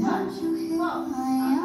看，放。